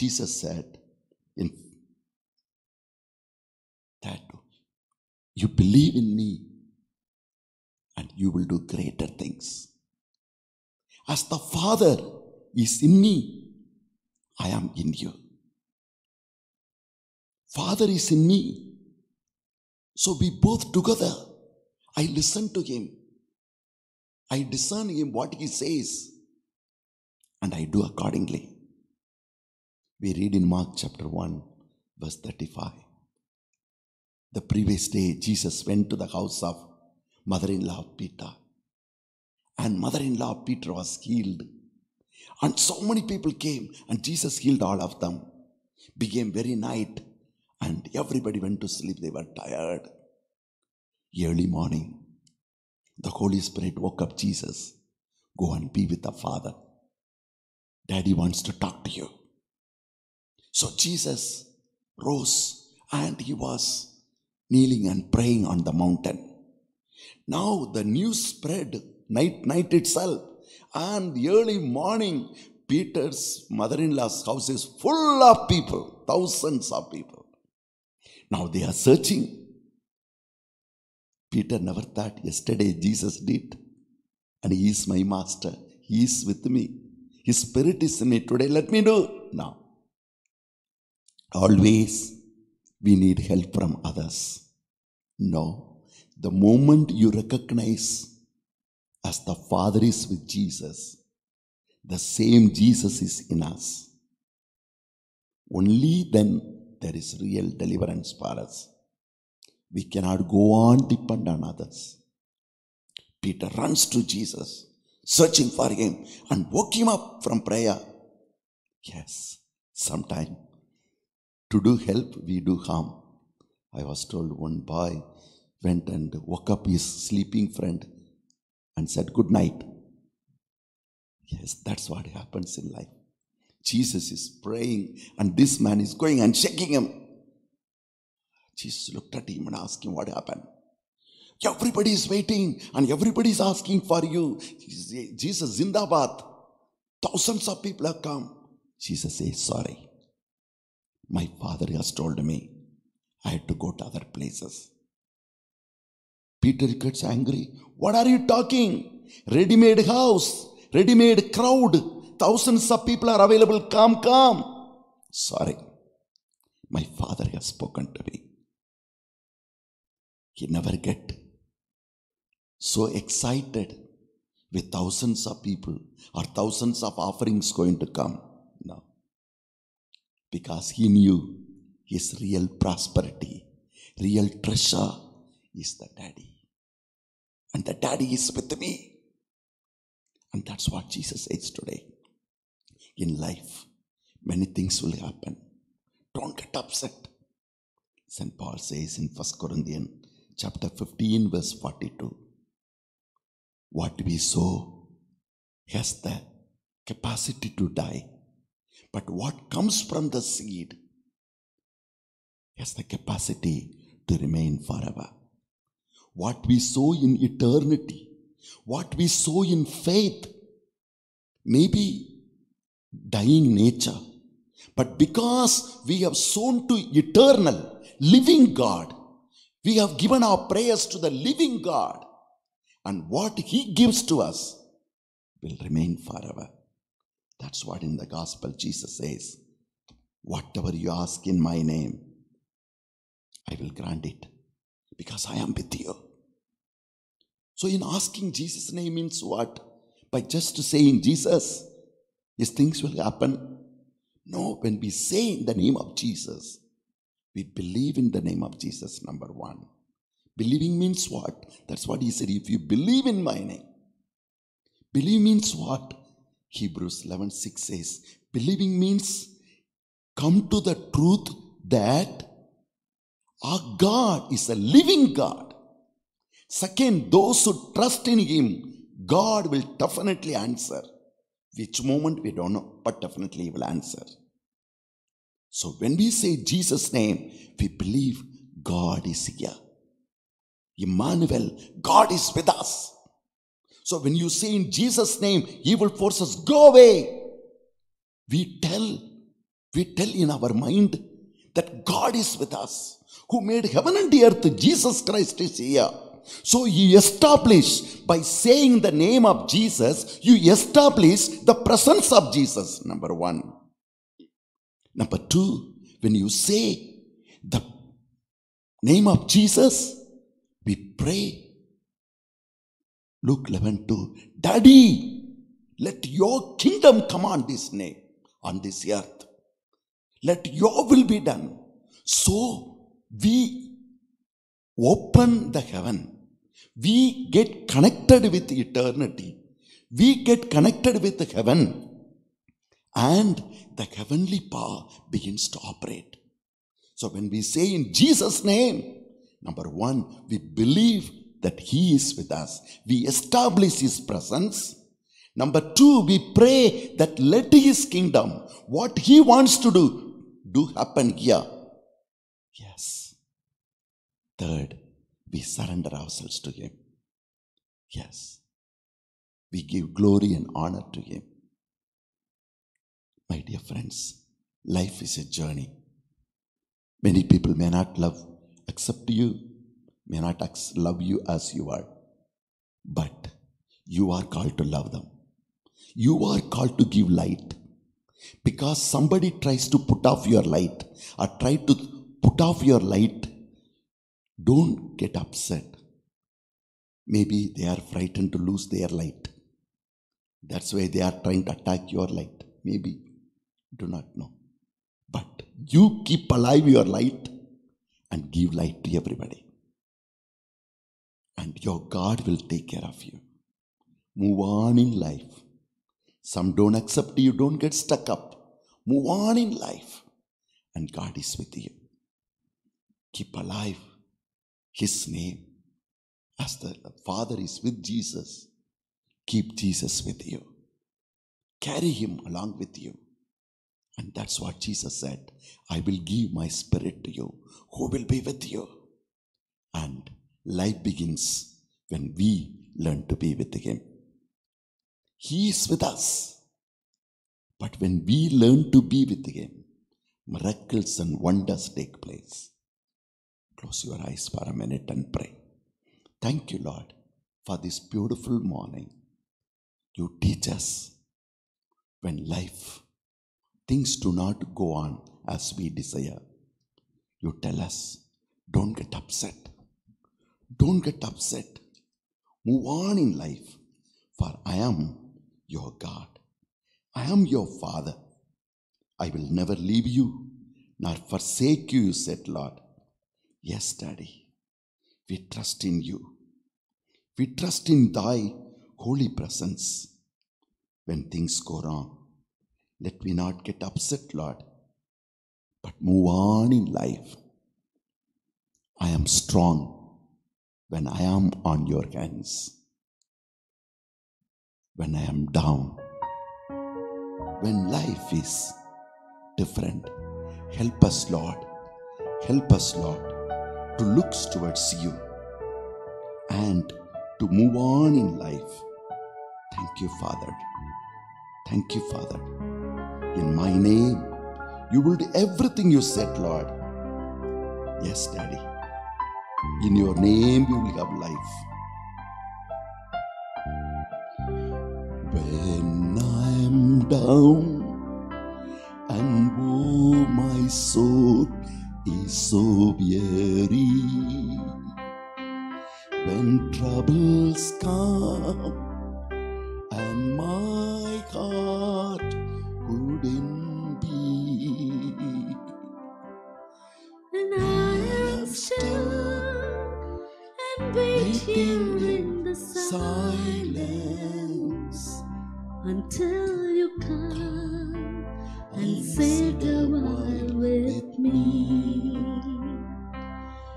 Jesus said in that you believe in me and you will do greater things. As the Father is in me, I am in you. Father is in me. So we both together. I listen to him. I discern him what he says. And I do accordingly. We read in Mark chapter 1, verse 35. The previous day, Jesus went to the house of mother in law Peter. And mother in law Peter was healed. And so many people came, and Jesus healed all of them. Became very night, and everybody went to sleep. They were tired. Early morning, the Holy Spirit woke up Jesus. Go and be with the Father. Daddy wants to talk to you. So Jesus rose and he was kneeling and praying on the mountain. Now the news spread night night itself and early morning Peter's mother-in-law's house is full of people, thousands of people. Now they are searching. Peter never thought yesterday Jesus did. And he is my master. He is with me. His spirit is in me today. Let me do. Now. Always we need help from others. No. The moment you recognize as the Father is with Jesus, the same Jesus is in us. Only then there is real deliverance for us. We cannot go on depend on others. Peter runs to Jesus, searching for him, and woke him up from prayer. Yes, sometime to do help, we do harm. I was told one boy went and woke up his sleeping friend and said, Good night. Yes, that's what happens in life. Jesus is praying, and this man is going and shaking him. Jesus looked at him and asked him what happened. Everybody is waiting and everybody is asking for you. Jesus, Zindabad. Thousands of people have come. Jesus says, Sorry. My father has told me I had to go to other places. Peter gets angry. What are you talking? Ready made house, ready made crowd. Thousands of people are available. Come, come. Sorry. My father has spoken to me. He never get so excited with thousands of people or thousands of offerings going to come. Because he knew his real prosperity, real treasure is the daddy. And the daddy is with me. And that's what Jesus says today. In life, many things will happen. Don't get upset. St. Paul says in 1 Corinthians chapter 15, verse 42. What we sow has the capacity to die. But what comes from the seed has the capacity to remain forever. What we sow in eternity, what we sow in faith, maybe dying nature. But because we have sown to eternal, living God, we have given our prayers to the living God. And what He gives to us will remain forever. That's what in the gospel Jesus says. Whatever you ask in my name, I will grant it because I am with you. So, in asking Jesus' name means what? By just saying Jesus, His things will happen. No, when we say in the name of Jesus, we believe in the name of Jesus, number one. Believing means what? That's what he said. If you believe in my name, believe means what? Hebrews 11 6 says, believing means come to the truth that our God is a living God. Second, those who trust in Him, God will definitely answer. Which moment we don't know, but definitely He will answer. So when we say Jesus' name, we believe God is here. Emmanuel, God is with us. So when you say in Jesus' name, evil forces go away, we tell We tell in our mind that God is with us, who made heaven and the earth, Jesus Christ is here. So you establish by saying the name of Jesus, you establish the presence of Jesus, number one. Number two, when you say the name of Jesus, we pray. Luke 11 2. Daddy, let your kingdom come on this name, on this earth. Let your will be done. So we open the heaven. We get connected with eternity. We get connected with heaven. And the heavenly power begins to operate. So when we say in Jesus' name, number one, we believe that He is with us. We establish His presence. Number two, we pray that let His kingdom, what He wants to do, do happen here. Yes. Third, we surrender ourselves to Him. Yes. We give glory and honor to Him. My dear friends, life is a journey. Many people may not love, accept you, may not love you as you are, but you are called to love them. You are called to give light. Because somebody tries to put off your light or try to put off your light, don't get upset. Maybe they are frightened to lose their light. That's why they are trying to attack your light. Maybe. Do not know. But you keep alive your light and give light to everybody. And your God will take care of you. Move on in life. Some don't accept you, don't get stuck up. Move on in life. And God is with you. Keep alive His name. As the Father is with Jesus, keep Jesus with you. Carry Him along with you. And that's what Jesus said I will give my spirit to you, who will be with you. And life begins when we learn to be with Him. He is with us. But when we learn to be with Him, miracles and wonders take place. Close your eyes for a minute and pray. Thank you, Lord, for this beautiful morning. You teach us when life, things do not go on as we desire. You tell us, don't get upset. Don't get upset. Move on in life, for I am your God. I am your Father. I will never leave you nor forsake you, said, Lord. Yes, Daddy. We trust in you. We trust in thy holy presence. When things go wrong, let me not get upset, Lord, but move on in life. I am strong when I am on your hands. When I am down, when life is different, help us, Lord. Help us, Lord, to look towards you and to move on in life. Thank you, Father. Thank you, Father. In my name, you will do everything you said, Lord. Yes, Daddy. In your name, we will have life. When I'm down and oh, my soul is so weary. When troubles come and my heart couldn't be, And I am still waiting in the silence until you come and sit a while with me.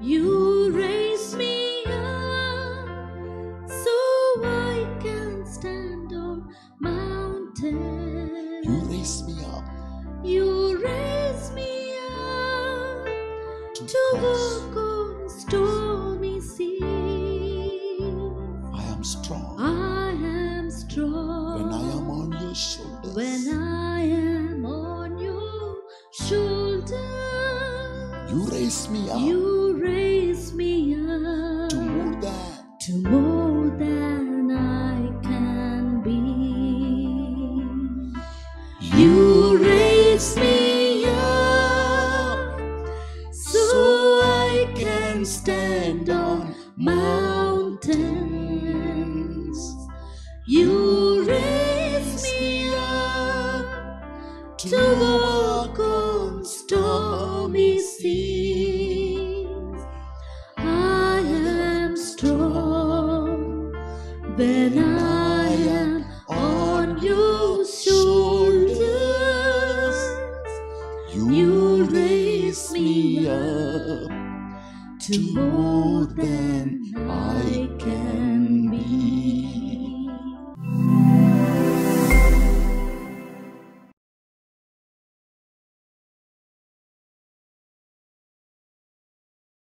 You raise me up so I can stand on mountains. you raise me up You You raise me up. You raise me up to more than. To more than. to hold them.